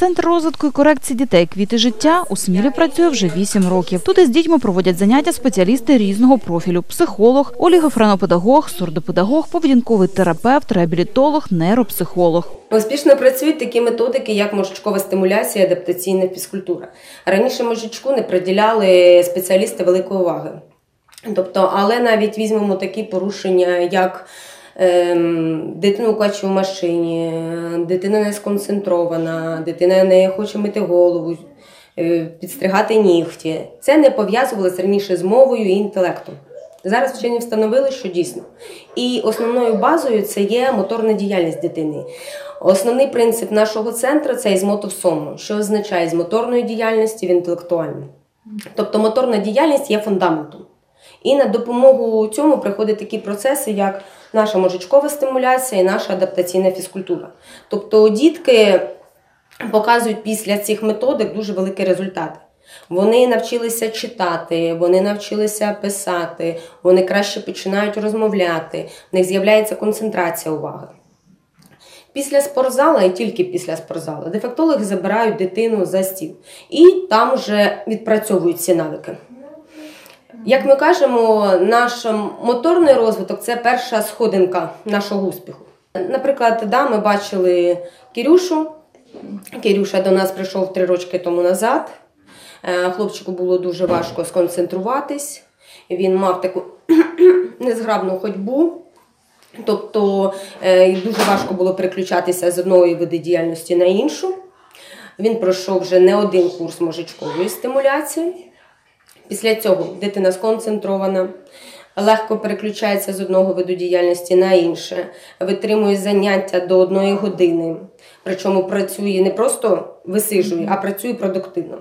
Центр розвитку і корекції дітей квіти життя у Смілі працює вже 8 років. Тут із дітьми проводять заняття спеціалісти різного профілю: психолог, олігофренопедагог, сурдопедагог, поведінковий терапевт, реабілітолог, нейропсихолог. Успішно працюють такі методики, як мозочкова стимуляція, адаптаційна фізкультура. Раніше мозочку не приділяли спеціалісти великої уваги. Тобто, але навіть візьмемо такі порушення, як дитину качу в машині, дитина не сконцентрована, дитина не хоче мити голову, е, підстригати нігті. Це не пов'язувалося раніше з мовою і інтелектом. Зараз вчені встановили, що дійсно. І основною базою це є моторна діяльність дитини. Основний принцип нашого центру це із мотовсому, що означає з моторної діяльності в інтелектуальну. Тобто моторна діяльність є фундаментом. І на допомогу цьому приходять такі процеси, як наша мозочкова стимуляція і наша адаптаційна фізкультура. Тобто дітки показують після цих методик дуже великі результати. Вони навчилися читати, вони навчилися писати, вони краще починають розмовляти, в них з'являється концентрація уваги. Після спортзала і тільки після спортзалу дефектологи забирають дитину за стіл і там вже відпрацьовують ці навики. Як ми кажемо, наш моторний розвиток це перша сходинка нашого успіху. Наприклад, да, ми бачили Кірюшу. Кірюша до нас прийшов три роки тому назад. Е, хлопчику було дуже важко сконцентруватись. Він мав таку незграбну ходьбу. Тобто е, дуже важко було переключатися з одної види діяльності на іншу. Він пройшов вже не один курс мозочкової стимуляції. Після цього дитина сконцентрована, легко переключається з одного виду діяльності на інше, витримує заняття до одної години. Причому працює не просто висижує, а працює продуктивно.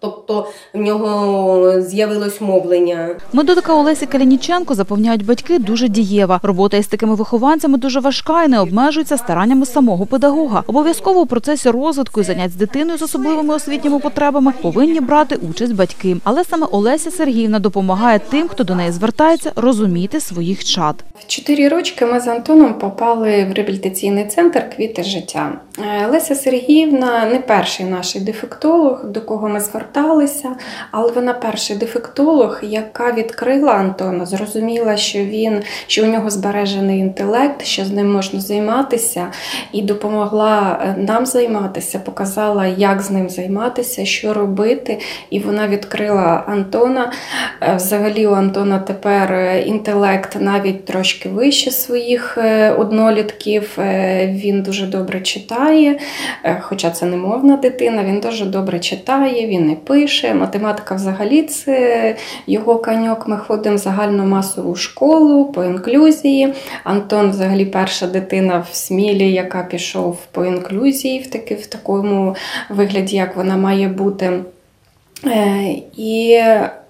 Тобто в нього з'явилось мовлення. Методика Олесі Калініченко запевняють батьки дуже дієва. Робота із такими вихованцями дуже важка і не обмежується стараннями самого педагога. Обов'язково у процесі розвитку і занять з дитиною з особливими освітніми потребами повинні брати участь батьки. Але саме Олеся Сергіївна допомагає тим, хто до неї звертається, розуміти своїх чад. В чотири рочки ми з Антоном попали в реабілітаційний центр Квіти життя. Е, Леся Сергіївна не перший наш дефектолог, до кого ми зверталися, але вона перший дефектолог, яка відкрила Антона, зрозуміла, що він що у нього збережений інтелект, що з ним можна займатися, і допомогла е, нам займатися, показала, як з ним займатися, що робити. І вона відкрила Антона. Е, взагалі, у Антона тепер інтелект навіть трошки вище своїх однолітків. Він дуже добре читає, хоча це не мовна дитина, він дуже добре читає, він і пише. Математика взагалі це його каньок. Ми ходимо в загальну масову школу по інклюзії. Антон, взагалі, перша дитина в Смілі, яка пішов по інклюзії, в, таки, в такому вигляді, як вона має бути. І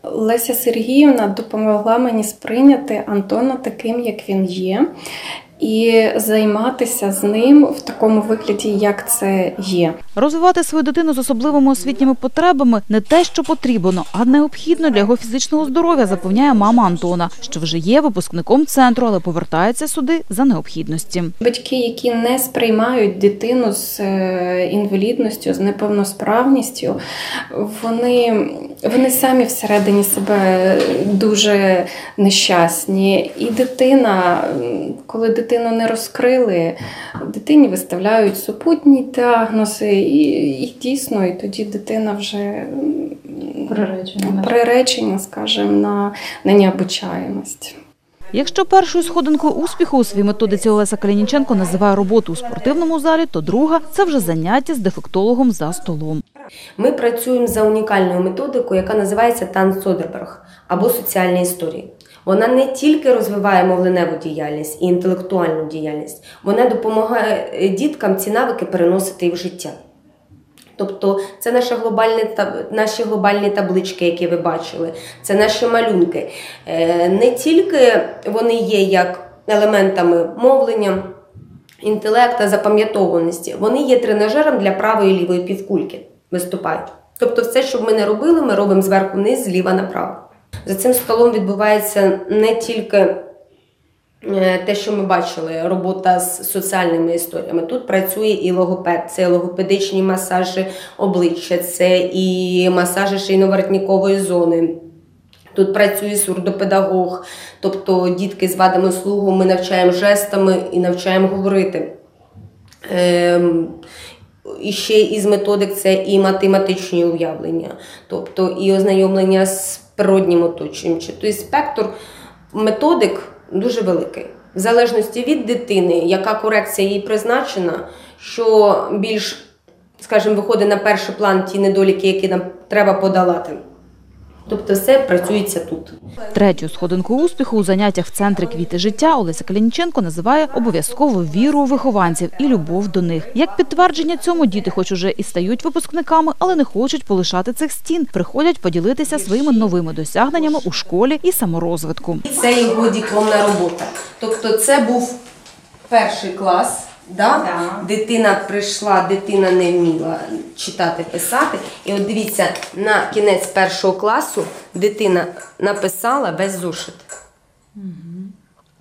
Леся Сергіївна допомогла мені сприйняти Антона таким, як він є і займатися з ним в такому вигляді, як це є. Розвивати свою дитину з особливими освітніми потребами не те, що потрібно, а необхідно для його фізичного здоров'я, запевняє мама Антона, що вже є випускником центру, але повертається сюди за необхідності. Батьки, які не сприймають дитину з е, інвалідністю, з неповносправністю, вони, вони самі всередині себе дуже нещасні. І дитина, коли дитина дитину не розкрили, дитині виставляють супутні діагнози, і, і дійсно, і тоді дитина вже приречена, приречена скажімо, на, на необучаємость. Якщо першою сходинкою успіху у своїй методиці Олеса Калініченко називає роботу у спортивному залі, то друга це вже заняття з дефектологом за столом. Ми працюємо за унікальною методикою, яка називається Тан Содерберг або соціальні історії. Вона не тільки розвиває мовленеву діяльність і інтелектуальну діяльність, вона допомагає е, діткам ці навики переносити і в життя. Тобто це наші глобальні наші глобальні таблички, які ви бачили, це наші малюнки. Е, не тільки вони є як елементами мовлення, інтелекта, запам'ятованості, вони є тренажером для правої і лівої півкульки. Виступають. Тобто, все, що ми не робили, ми робимо зверху вниз, зліва направо. За цим столом відбувається не тільки Е, Те, що ми бачили, робота з соціальними історіями. Тут працює і логопед, це логопедичні масажі обличчя, це і масажі шийно-воротникової зони. Тут працює сурдопедагог, тобто дітки з вадами слуху ми навчаємо жестами і навчаємо говорити. Ем, і ще із методик це і математичні уявлення, тобто і ознайомлення з природнім оточуючим. Тобто спектр методик дуже великий. В залежності від дитини, яка корекція їй призначена, що більш, скажімо, виходить на перший план ті недоліки, які нам треба подолати. Тобто все працюється тут. Третю сходинку успіху у заняттях в центрі квіти життя Олеся Калініченко називає обов'язково віру у вихованців і любов до них. Як підтвердження цьому діти, хоч уже і стають випускниками, але не хочуть полишати цих стін. Приходять поділитися своїми новими досягненнями у школі і саморозвитку. Це його дипломна робота. Тобто, це був перший клас. Да? Да. Дитина прийшла, дитина не вміла читати, писати. І от дивіться, на кінець першого класу дитина написала весь зошит.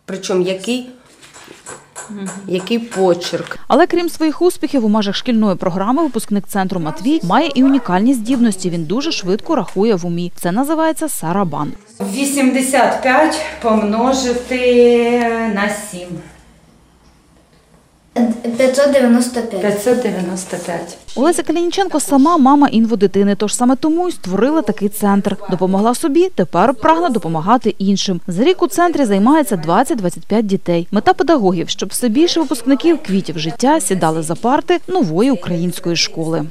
Причому який, який почерк. Але крім своїх успіхів у межах шкільної програми, випускник центру Матвій має і унікальні здібності. Він дуже швидко рахує в умі. Це називається сарабан. 85 помножити на 7. 595. 595. Олеся Калініченко сама мама інводитини, тож саме тому й створила такий центр. Допомогла собі, тепер прагне допомагати іншим. За рік у центрі займається 20-25 дітей. Мета педагогів, щоб все більше випускників квітів життя сідали за парти нової української школи.